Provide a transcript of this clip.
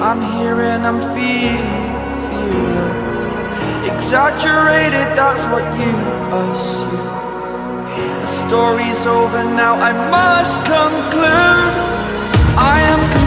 I'm here and I'm feeling fearless. Exaggerated, that's what you assume. The story's over now, I must conclude. I am